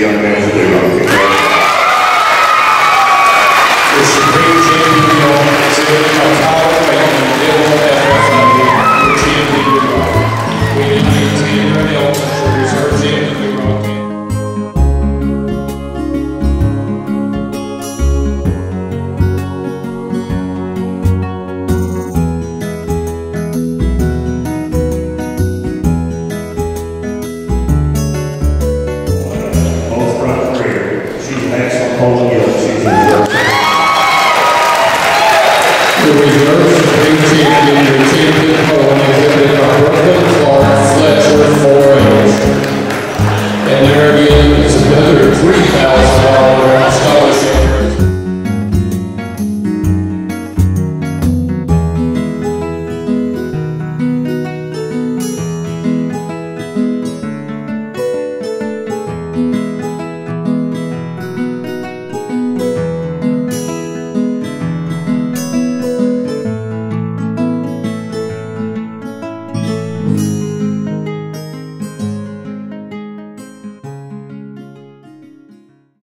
io reserves, big champion, your champion,